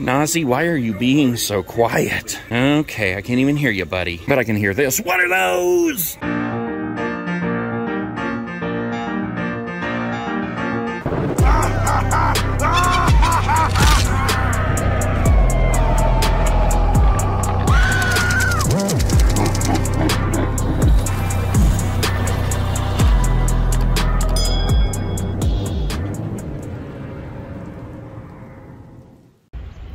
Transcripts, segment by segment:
Nazi, why are you being so quiet? Okay, I can't even hear you, buddy. But I can hear this. What are those?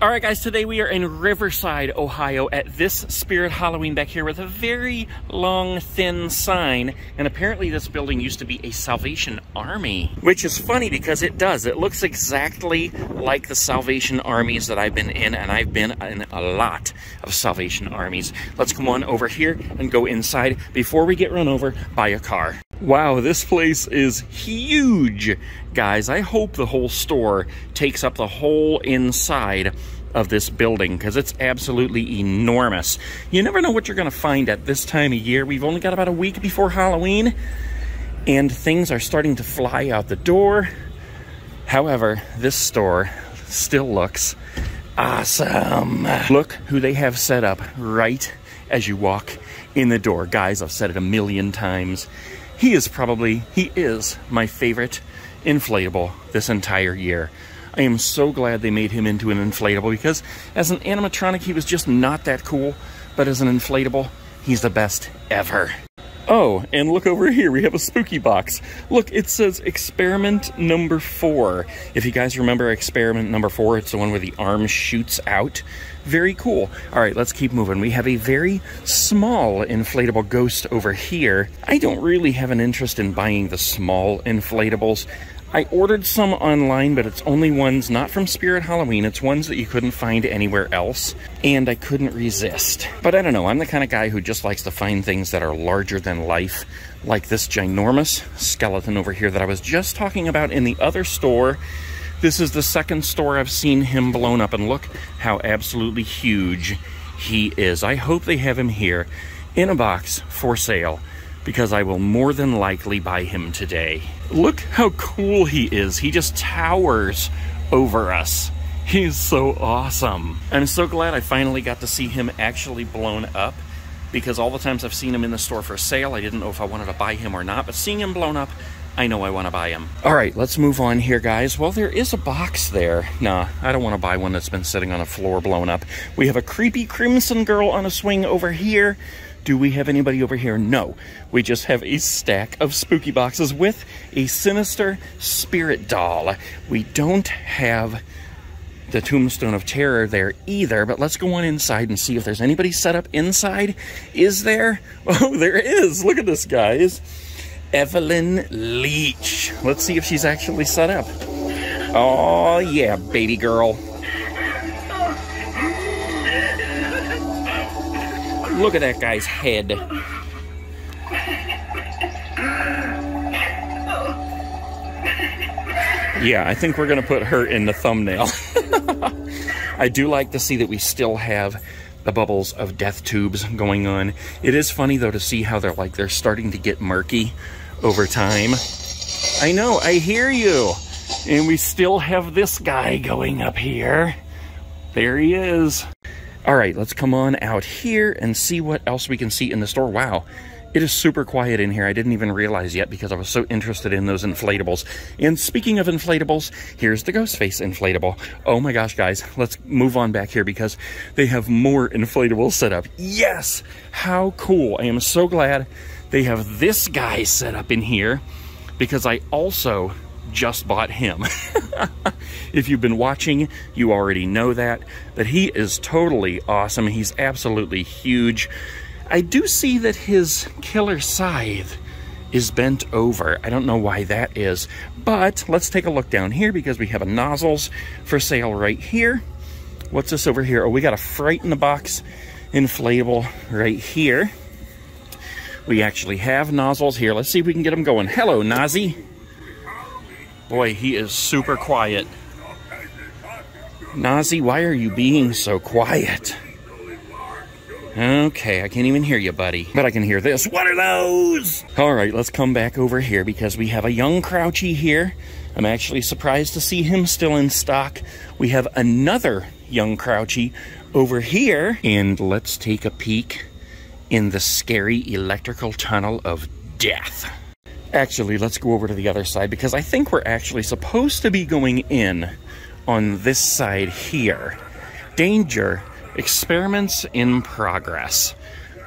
All right, guys, today we are in Riverside, Ohio at this Spirit Halloween back here with a very long, thin sign. And apparently this building used to be a Salvation Army, which is funny because it does. It looks exactly like the Salvation Armies that I've been in, and I've been in a lot of Salvation Armies. Let's come on over here and go inside before we get run over by a car. Wow, this place is huge, guys. I hope the whole store takes up the whole inside of this building because it's absolutely enormous. You never know what you're going to find at this time of year. We've only got about a week before Halloween and things are starting to fly out the door. However, this store still looks awesome. Look who they have set up right as you walk in the door. Guys, I've said it a million times. He is probably, he is my favorite inflatable this entire year. I am so glad they made him into an inflatable because as an animatronic, he was just not that cool. But as an inflatable, he's the best ever. Oh, and look over here, we have a spooky box. Look, it says experiment number four. If you guys remember experiment number four, it's the one where the arm shoots out. Very cool. All right, let's keep moving. We have a very small inflatable ghost over here. I don't really have an interest in buying the small inflatables. I ordered some online, but it's only ones not from Spirit Halloween. It's ones that you couldn't find anywhere else, and I couldn't resist. But I don't know, I'm the kind of guy who just likes to find things that are larger than life, like this ginormous skeleton over here that I was just talking about in the other store. This is the second store I've seen him blown up, and look how absolutely huge he is. I hope they have him here in a box for sale because I will more than likely buy him today. Look how cool he is. He just towers over us. He's so awesome. I'm so glad I finally got to see him actually blown up because all the times I've seen him in the store for sale, I didn't know if I wanted to buy him or not, but seeing him blown up, I know I want to buy him. All right, let's move on here, guys. Well, there is a box there. Nah, I don't want to buy one that's been sitting on a floor blown up. We have a creepy crimson girl on a swing over here. Do we have anybody over here? No. We just have a stack of spooky boxes with a sinister spirit doll. We don't have the Tombstone of Terror there either, but let's go on inside and see if there's anybody set up inside. Is there? Oh, there is. Look at this, guys. Evelyn Leach. Let's see if she's actually set up. Oh, yeah, baby girl. Look at that guy's head. Yeah, I think we're going to put her in the thumbnail. I do like to see that we still have the bubbles of death tubes going on. It is funny, though, to see how they're like, they're starting to get murky over time. I know, I hear you. And we still have this guy going up here. There he is. All right, let's come on out here and see what else we can see in the store. Wow, it is super quiet in here. I didn't even realize yet because I was so interested in those inflatables. And speaking of inflatables, here's the Ghostface inflatable. Oh my gosh, guys, let's move on back here because they have more inflatables set up. Yes, how cool. I am so glad they have this guy set up in here because I also just bought him. if you've been watching, you already know that, but he is totally awesome. He's absolutely huge. I do see that his killer scythe is bent over. I don't know why that is, but let's take a look down here because we have a nozzles for sale right here. What's this over here? Oh, we got a Fright in the Box inflatable right here. We actually have nozzles here. Let's see if we can get them going. Hello, Nazi. Boy, he is super quiet. Nazi, why are you being so quiet? Okay, I can't even hear you, buddy. But I can hear this. What are those? All right, let's come back over here because we have a young Crouchy here. I'm actually surprised to see him still in stock. We have another young Crouchy over here. And let's take a peek in the scary electrical tunnel of death. Actually, let's go over to the other side because I think we're actually supposed to be going in on this side here. Danger, experiments in progress.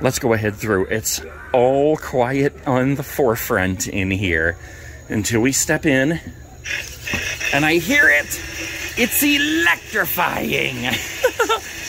Let's go ahead through. It's all quiet on the forefront in here until we step in. And I hear it. It's electrifying.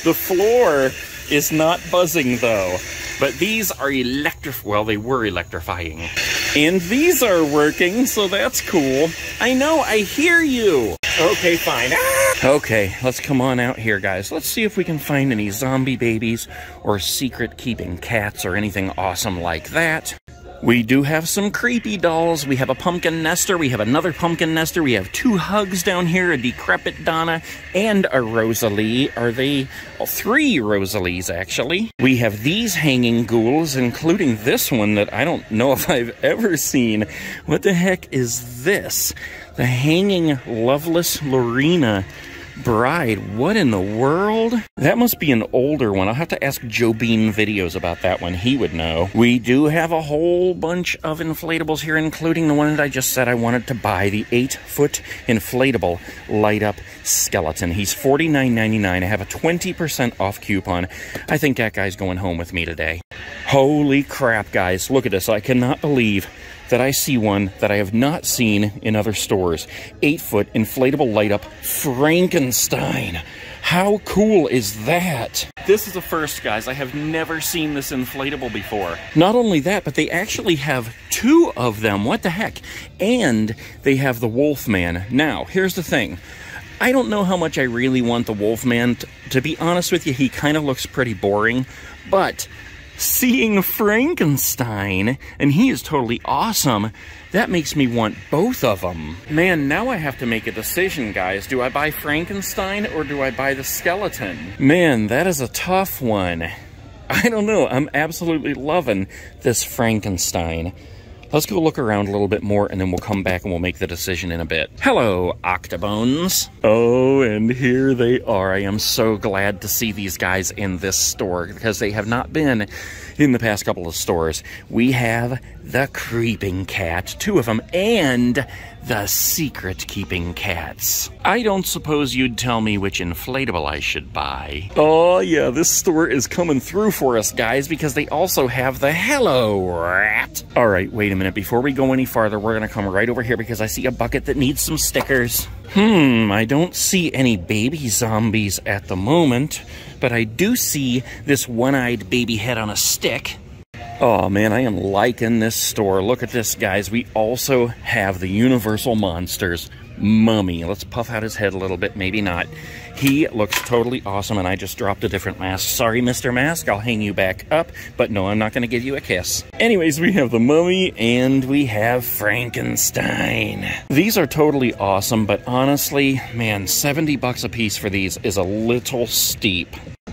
the floor is not buzzing though. But these are electric, well, they were electrifying. And these are working, so that's cool. I know, I hear you. Okay, fine. Ah! Okay, let's come on out here, guys. Let's see if we can find any zombie babies or secret keeping cats or anything awesome like that. We do have some creepy dolls. We have a pumpkin nester. We have another pumpkin nester. We have two hugs down here, a decrepit Donna and a Rosalie. Are they well, three Rosalies, actually? We have these hanging ghouls, including this one that I don't know if I've ever seen. What the heck is this? The hanging loveless Lorena Bride. What in the world? That must be an older one. I'll have to ask Joe Bean videos about that one. He would know. We do have a whole bunch of inflatables here, including the one that I just said I wanted to buy, the 8-foot inflatable light-up skeleton. He's $49.99. I have a 20% off coupon. I think that guy's going home with me today. Holy crap, guys. Look at this. I cannot believe that I see one that I have not seen in other stores. Eight foot inflatable light up Frankenstein. How cool is that? This is the first, guys. I have never seen this inflatable before. Not only that, but they actually have two of them. What the heck? And they have the Wolfman. Now, here's the thing. I don't know how much I really want the Wolfman. to be honest with you, he kind of looks pretty boring. But seeing Frankenstein, and he is totally awesome. That makes me want both of them. Man, now I have to make a decision, guys. Do I buy Frankenstein or do I buy the skeleton? Man, that is a tough one. I don't know. I'm absolutely loving this Frankenstein. Let's go look around a little bit more and then we'll come back and we'll make the decision in a bit. Hello, Octobones. Oh, and here they are. I am so glad to see these guys in this store because they have not been in the past couple of stores. We have the Creeping Cat, two of them, and the secret keeping cats. I don't suppose you'd tell me which inflatable I should buy. Oh yeah, this store is coming through for us guys because they also have the Hello Rat. All right, wait a minute. Before we go any farther, we're gonna come right over here because I see a bucket that needs some stickers. Hmm, I don't see any baby zombies at the moment, but I do see this one-eyed baby head on a stick. Oh man, I am liking this store. Look at this, guys. We also have the Universal Monsters Mummy. Let's puff out his head a little bit, maybe not. He looks totally awesome, and I just dropped a different mask. Sorry, Mr. Mask, I'll hang you back up, but no, I'm not going to give you a kiss. Anyways, we have the Mummy, and we have Frankenstein. These are totally awesome, but honestly, man, 70 bucks a piece for these is a little steep.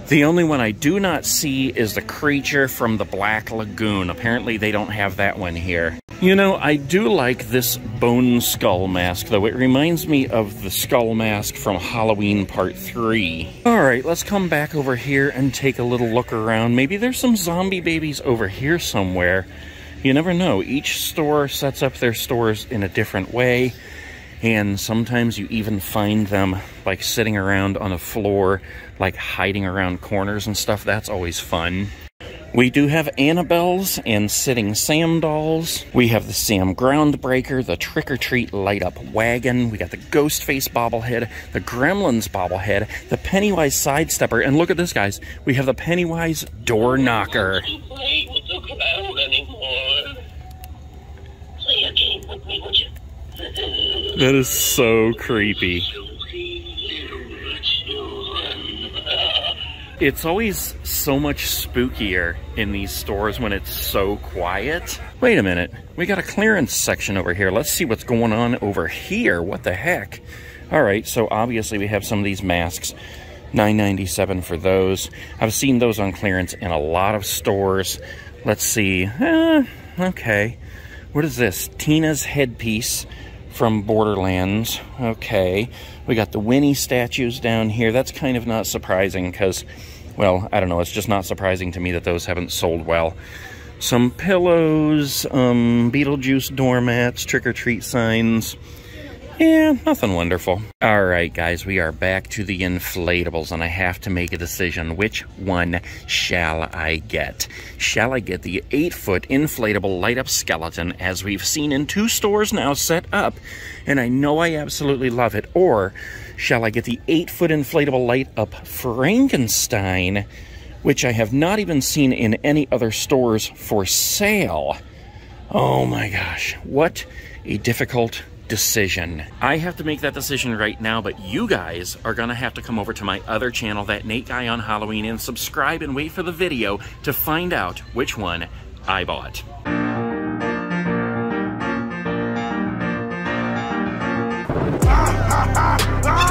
The only one I do not see is the creature from the Black Lagoon. Apparently they don't have that one here. You know, I do like this bone skull mask, though. It reminds me of the skull mask from Halloween Part 3. Alright, let's come back over here and take a little look around. Maybe there's some zombie babies over here somewhere. You never know. Each store sets up their stores in a different way. And sometimes you even find them like sitting around on the floor, like hiding around corners and stuff. That's always fun. We do have Annabelle's and Sitting Sam dolls. We have the Sam Groundbreaker, the Trick or Treat Light Up Wagon. We got the Ghostface bobblehead, the Gremlins bobblehead, the Pennywise Sidestepper, and look at this, guys. We have the Pennywise Door Knocker. That is so creepy. It's always so much spookier in these stores when it's so quiet. Wait a minute. We got a clearance section over here. Let's see what's going on over here. What the heck? All right, so obviously we have some of these masks. 9.97 for those. I've seen those on clearance in a lot of stores. Let's see. Eh, okay. What is this? Tina's headpiece from Borderlands. Okay. We got the Winnie statues down here. That's kind of not surprising because, well, I don't know. It's just not surprising to me that those haven't sold well. Some pillows, um, Beetlejuice doormats, trick-or-treat signs. Yeah, nothing wonderful. All right, guys, we are back to the inflatables, and I have to make a decision. Which one shall I get? Shall I get the 8-foot inflatable light-up skeleton, as we've seen in two stores now set up, and I know I absolutely love it, or shall I get the 8-foot inflatable light-up Frankenstein, which I have not even seen in any other stores for sale? Oh my gosh, what a difficult decision. I have to make that decision right now, but you guys are gonna have to come over to my other channel, that Nate Guy on Halloween, and subscribe and wait for the video to find out which one I bought. Ah, ah, ah,